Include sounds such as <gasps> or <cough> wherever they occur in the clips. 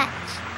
that.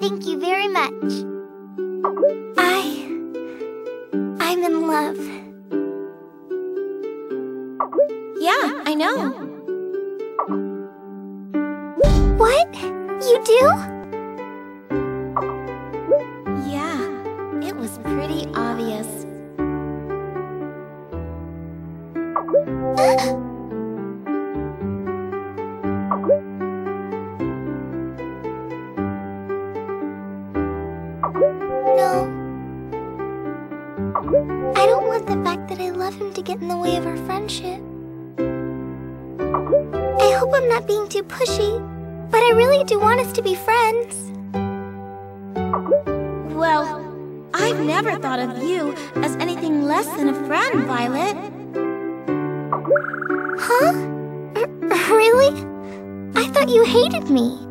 Thank you very much. I... I'm in love. Yeah, I know. What? You do? Yeah, it was pretty obvious. <gasps> <gasps> <laughs> the fact that I love him to get in the way of our friendship. I hope I'm not being too pushy, but I really do want us to be friends. Well, I've never thought of you as anything less than a friend, Violet. Huh? R- <laughs> really? I thought you hated me.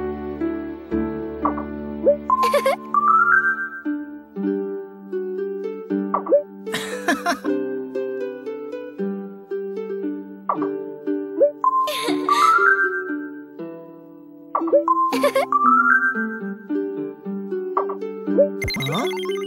Huh? <laughs>